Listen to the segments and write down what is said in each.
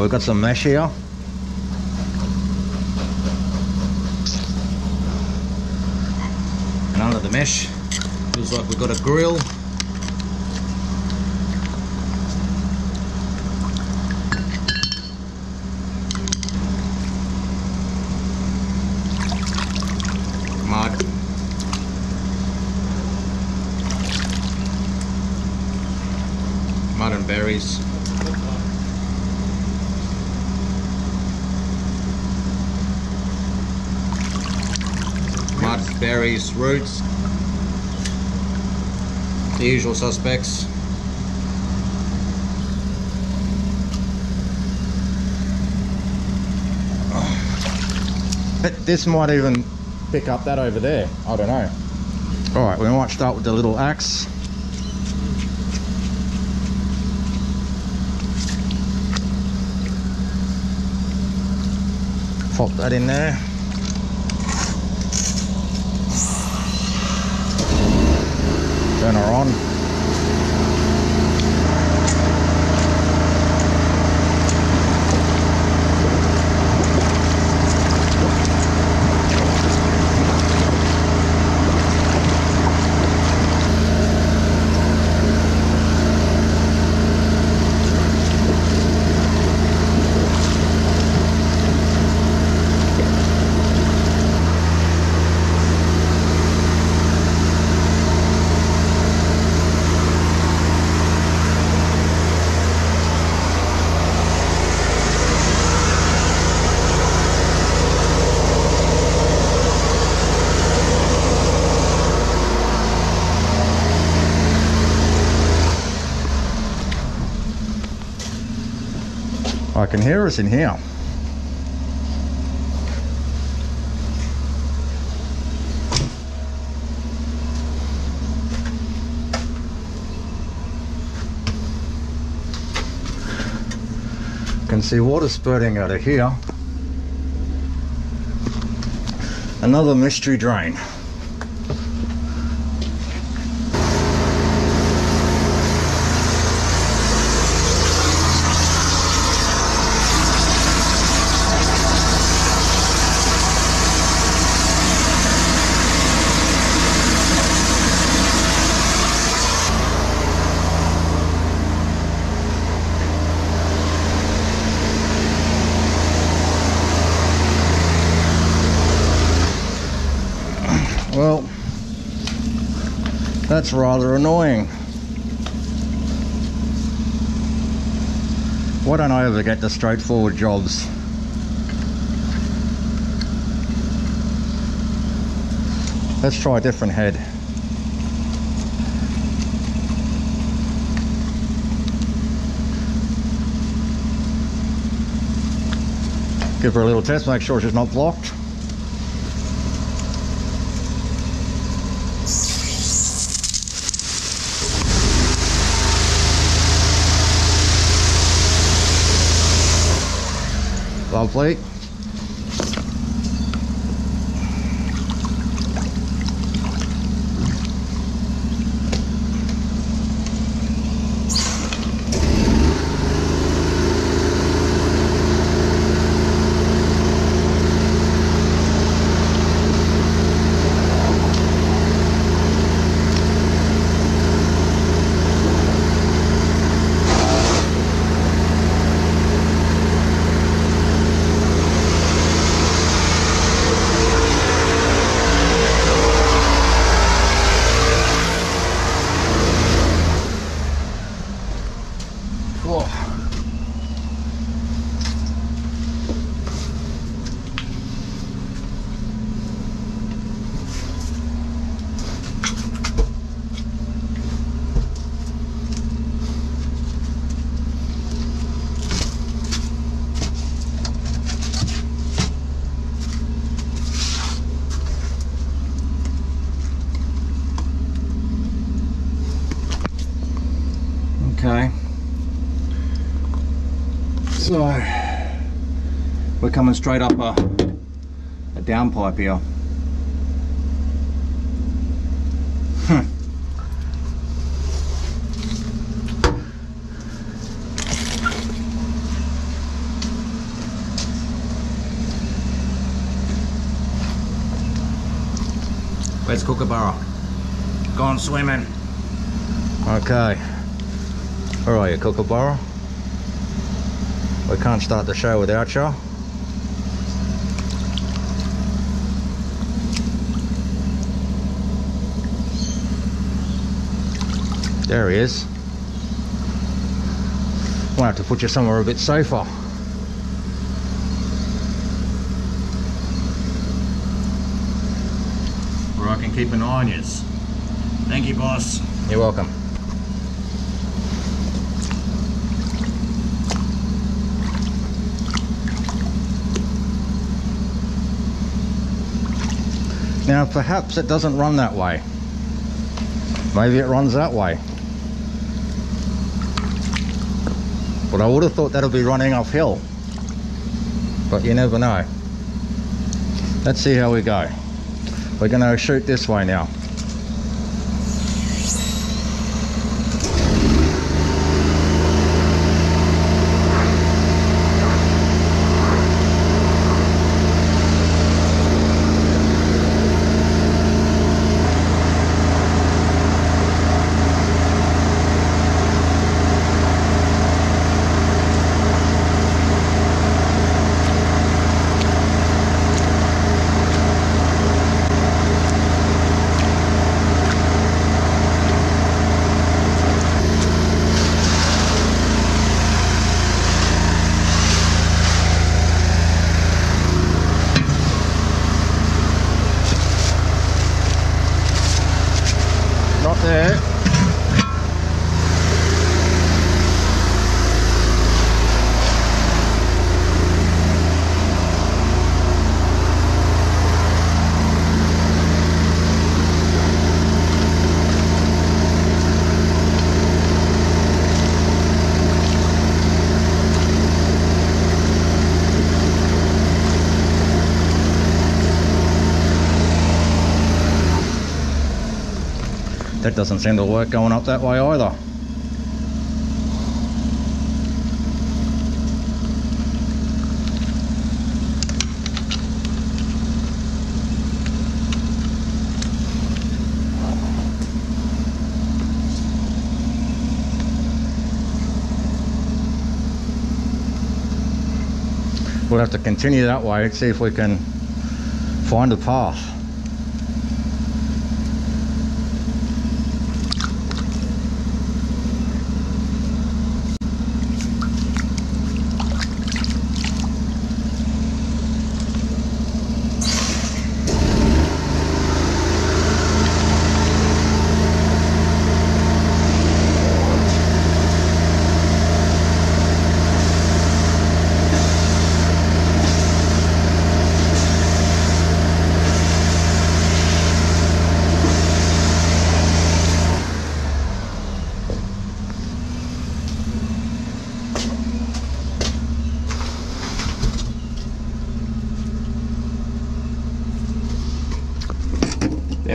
We've got some mesh here. And under the mesh, looks like we've got a grill. Mud. Mud and berries. Berries, roots. The usual suspects. But this might even pick up that over there. I don't know. All right, we might start with the little axe. Pop that in there. Turn her on. I can hear us in here. Can see water spurting out of here. Another mystery drain. Well, that's rather annoying. Why don't I ever get the straightforward jobs? Let's try a different head. Give her a little test, make sure she's not blocked. Lovely. Okay. So we're coming straight up a, a downpipe here. Hmm. Let's Kookaburra. Gone swimming. Okay. Where are you, Kookaburra? We can't start the show without you. There he is. Might have to put you somewhere a bit safer. where I can keep an eye on you. Thank you, boss. You're welcome. Now perhaps it doesn't run that way. Maybe it runs that way. But I would have thought that'll be running uphill. But you never know. Let's see how we go. We're gonna shoot this way now. That doesn't seem to work going up that way either. We'll have to continue that way, and see if we can find a path.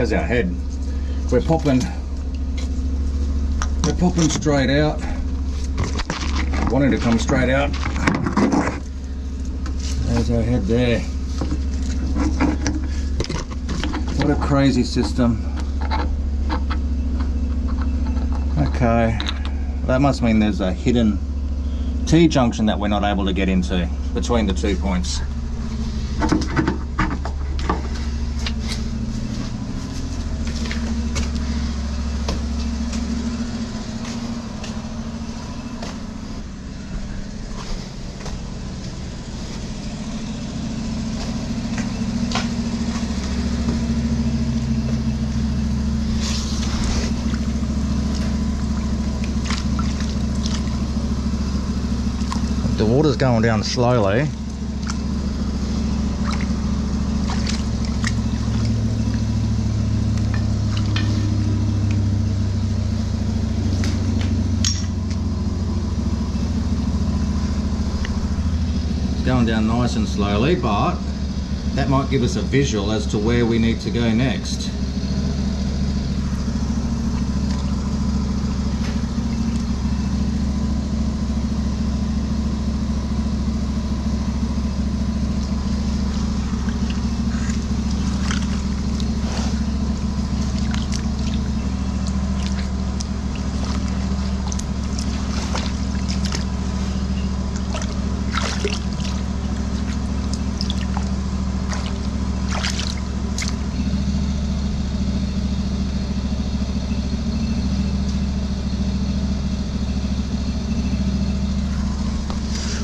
There's our head. We're popping. We're popping straight out. Wanting to come straight out. There's our head there. What a crazy system. Okay. That must mean there's a hidden T-junction that we're not able to get into between the two points. Water's going down slowly. Going down nice and slowly, but that might give us a visual as to where we need to go next.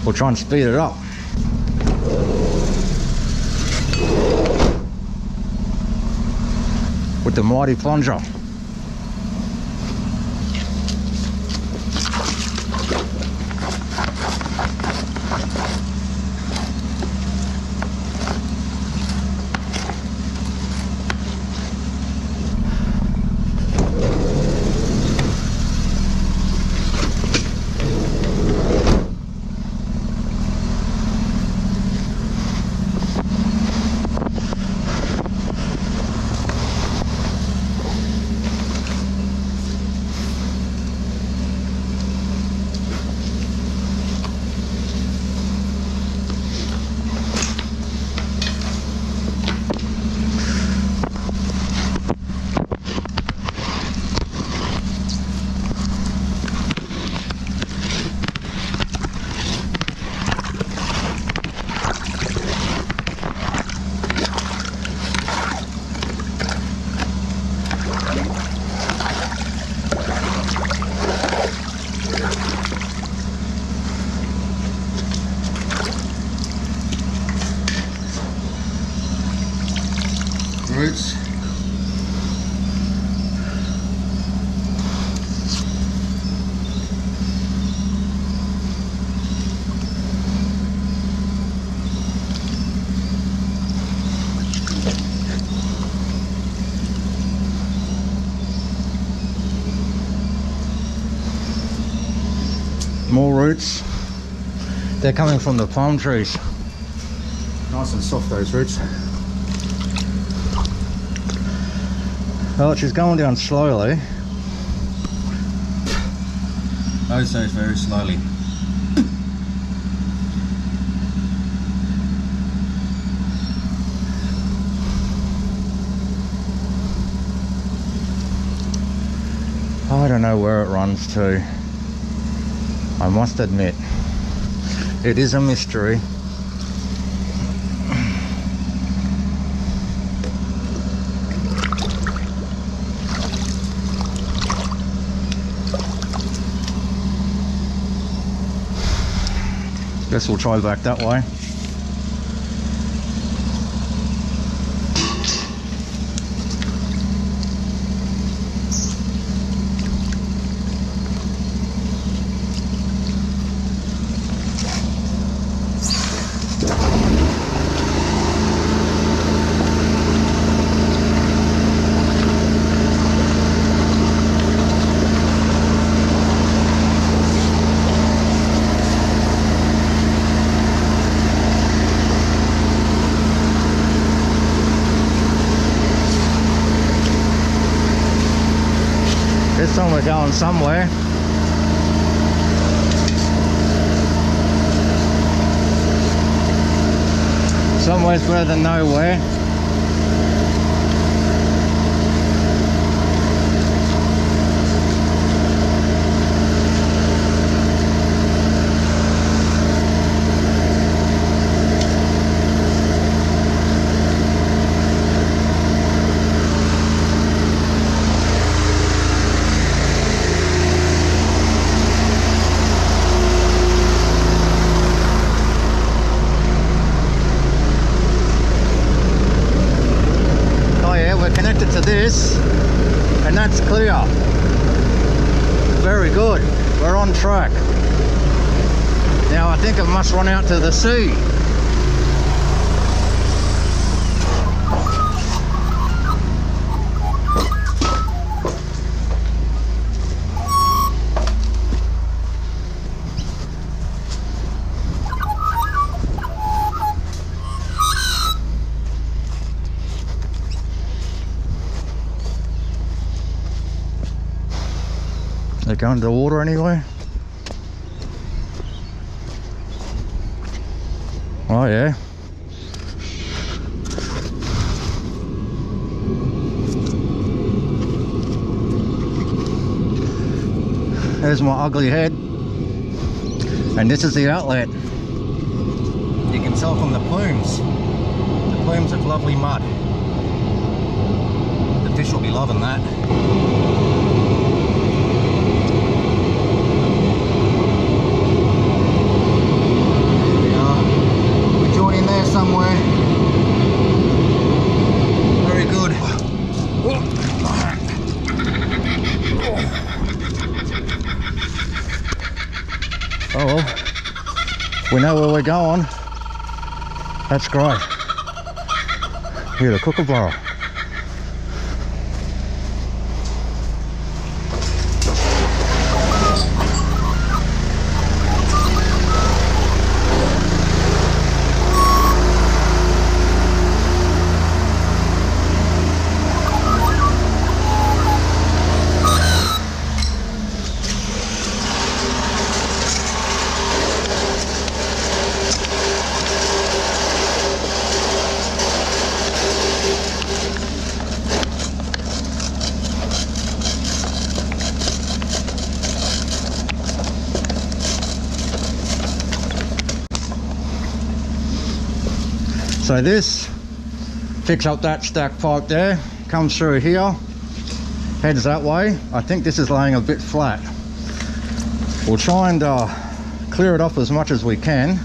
We'll try and speed it up. With the mighty plunger. Roots. More roots. They're coming from the palm trees. Nice and soft those roots. Oh, well, she's going down slowly. Oh, so very slowly. I don't know where it runs to. I must admit, it is a mystery. Guess we'll try back that way. This time we're going somewhere. Somewhere's better than nowhere. run out to the sea. They're going to the water anyway. Oh yeah. There's my ugly head. And this is the outlet. You can tell from the plumes. The plumes of lovely mud. The fish will be loving that. There we are. We're joining there somewhere. Very good. Oh well, we know where we're going. That's great. Here, the kookaburra. So this picks up that stack pipe there, comes through here, heads that way. I think this is laying a bit flat. We'll try and uh, clear it off as much as we can.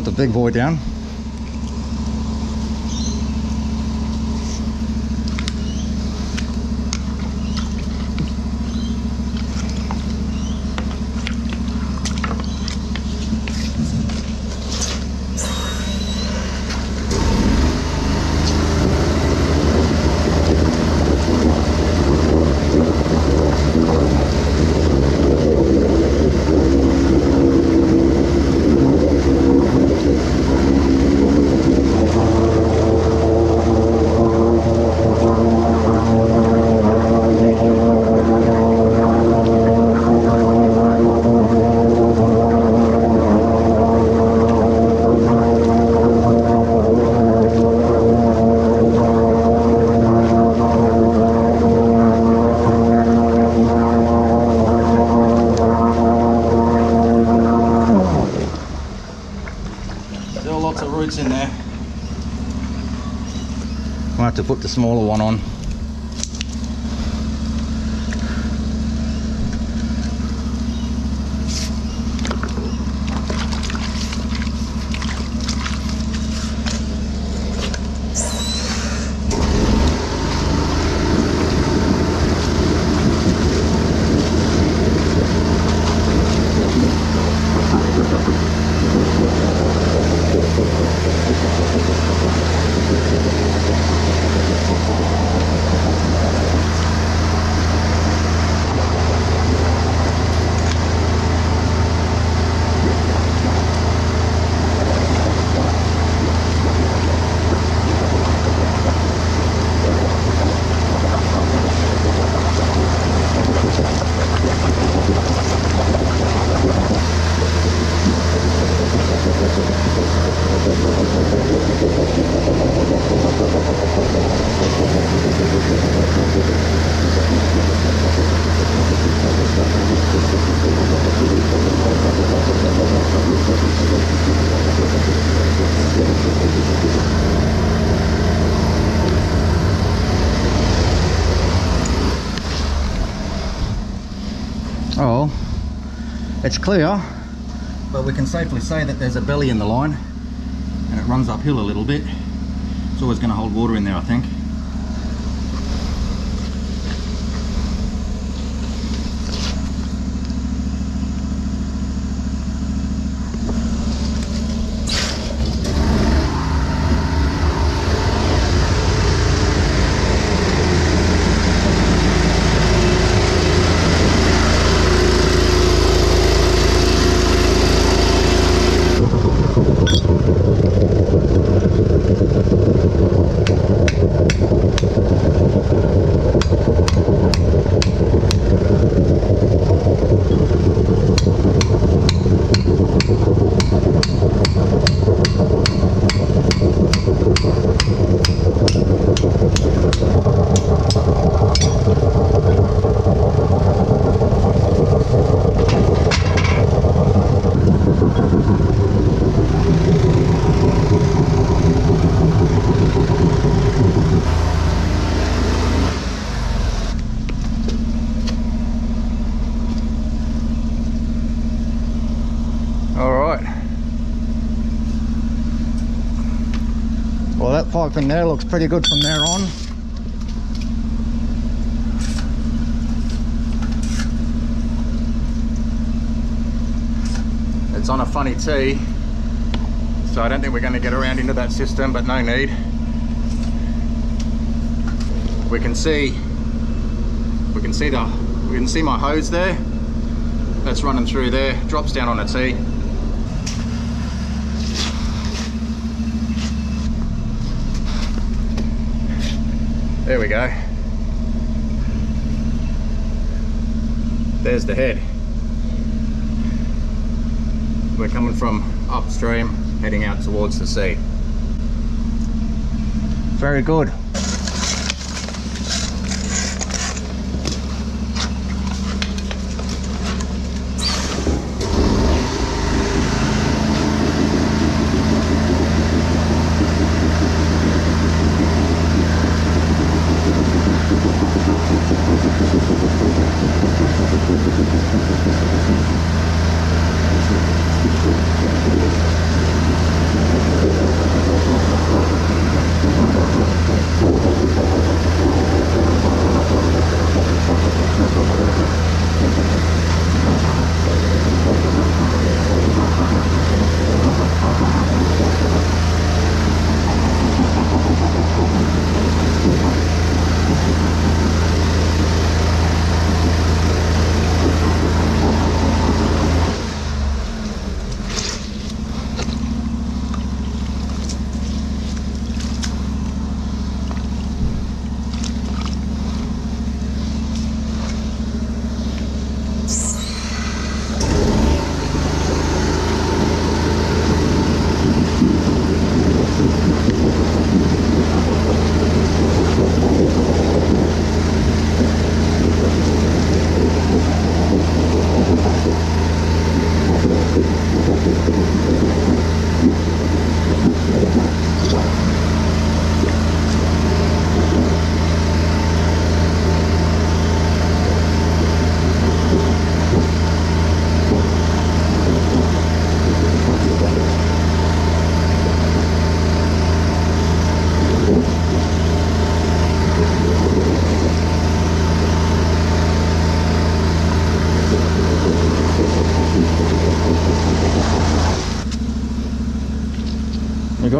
Put the big boy down. Still lots of roots in there. Might have to put the smaller one on. It's clear, but we can safely say that there's a belly in the line and it runs uphill a little bit. It's always going to hold water in there, I think. All right. In there looks pretty good from there on. It's on a funny tee, so I don't think we're going to get around into that system, but no need. We can see, we can see the, we can see my hose there. That's running through there, drops down on a tee. There we go. There's the head. We're coming from upstream, heading out towards the sea. Very good.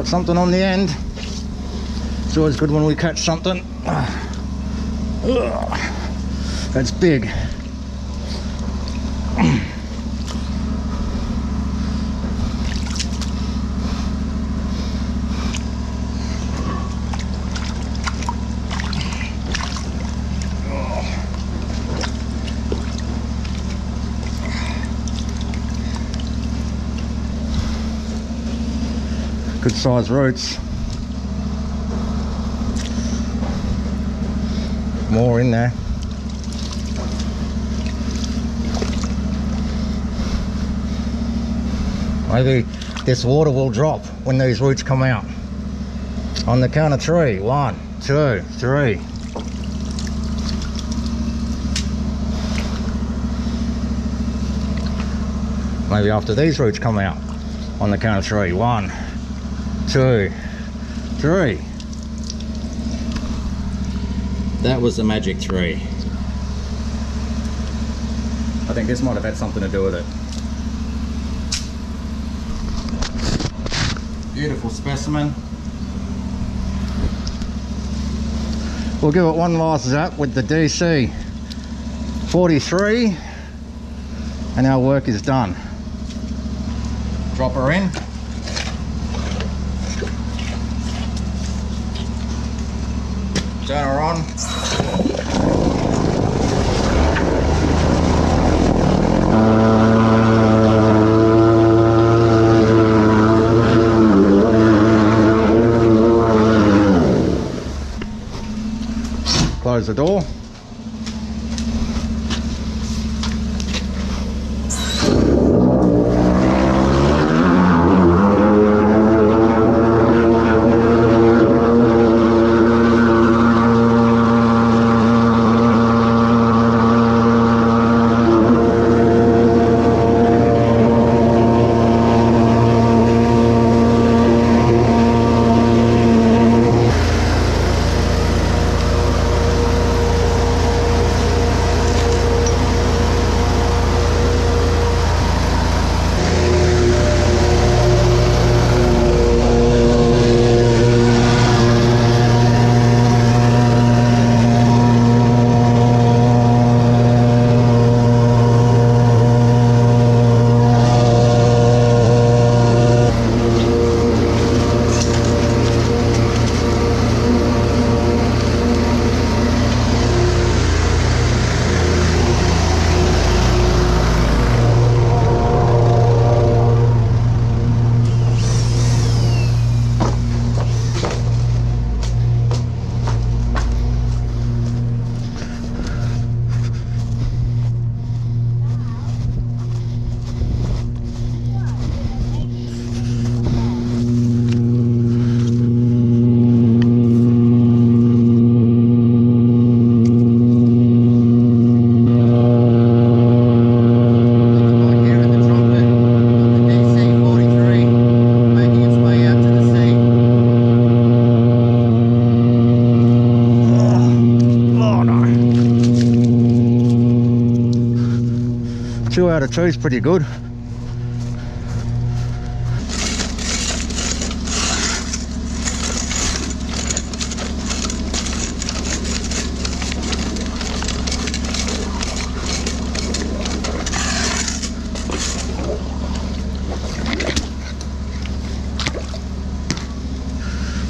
Got something on the end. It's always good when we catch something. That's big. Good roots. More in there. Maybe this water will drop when these roots come out. On the count of three. One, two, three. Maybe after these roots come out. On the count of three. One, two, three. That was the magic three. I think this might have had something to do with it. Beautiful specimen. We'll give it one last zap with the DC 43 and our work is done. Drop her in. Turn her on. Close the door. Out of two is pretty good.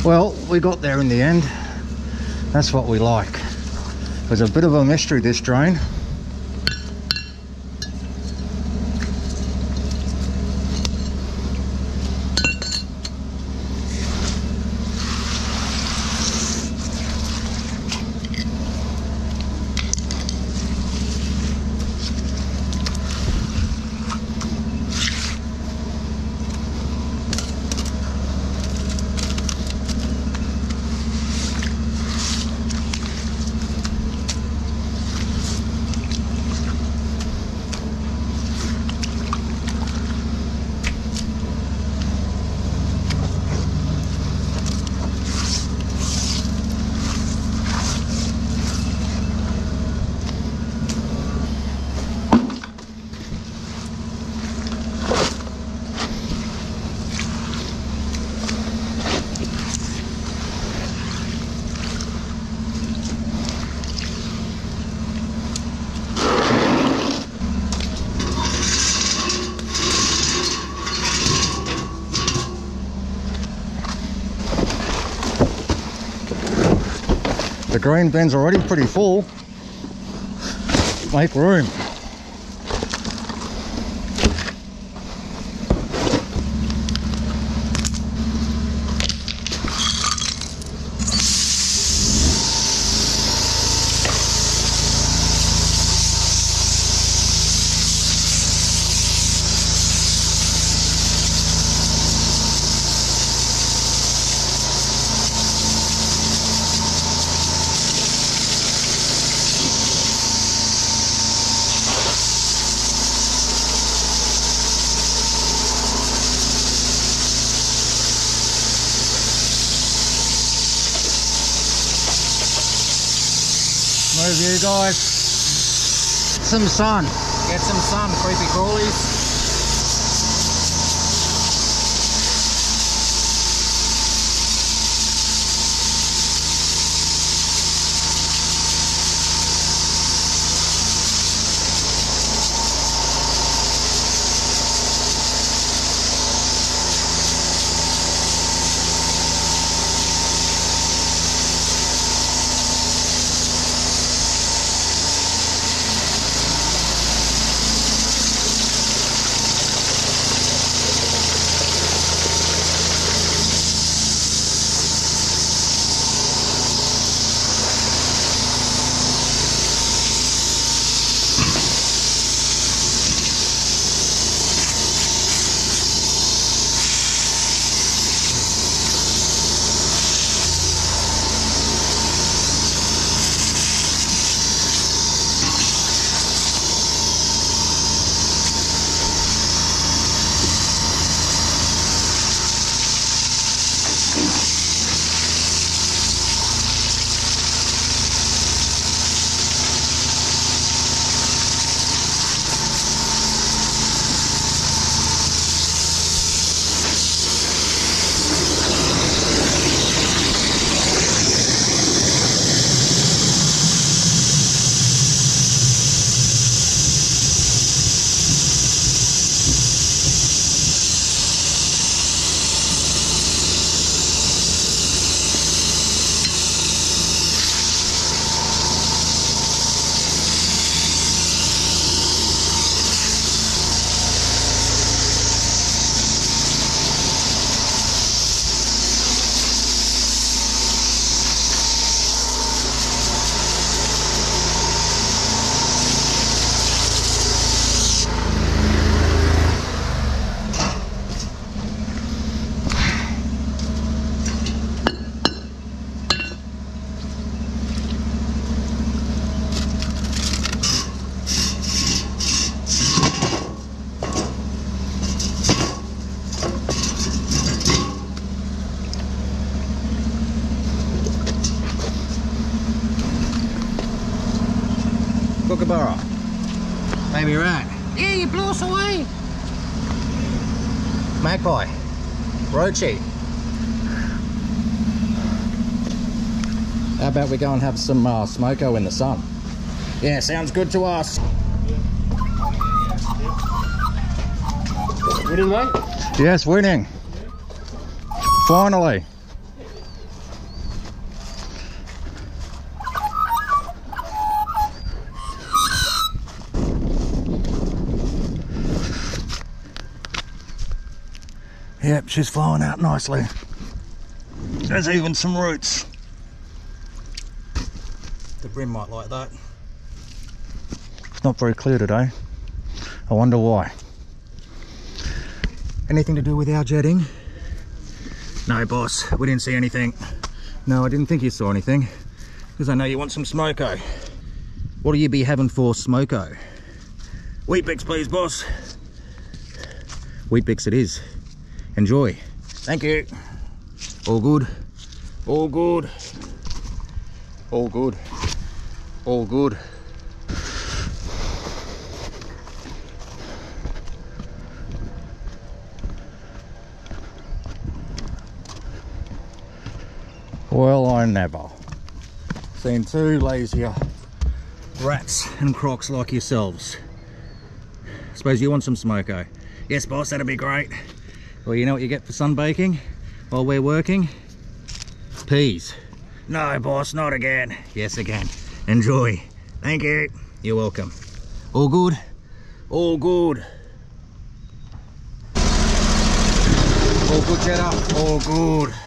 Well, we got there in the end. That's what we like. It was a bit of a mystery, this drain. Grain bin's already pretty full. Make room. Get some sun. Get some sun, creepy crawlies. Roachy. How about we go and have some uh, smoko in the sun? Yeah, sounds good to us. Winning, mate? Yes, winning. Finally. She's flowing out nicely. There's even some roots. The brim might like that. It's not very clear today. I wonder why. Anything to do with our jetting? No, boss. We didn't see anything. No, I didn't think you saw anything. Because I know you want some smoko. What'll you be having for smoko? Weet-Bix, please, boss. Weet-Bix it is. Enjoy. Thank you. All good. All good. All good. All good. Well, I never seen two lazier Rats and crocs like yourselves. I suppose you want some smoko? Eh? Yes, boss, that'd be great. Well, you know what you get for sunbaking while we're working? Peas. No, boss, not again. Yes, again. Enjoy. Thank you. You're welcome. All good? All good. All good, Jetta. All good.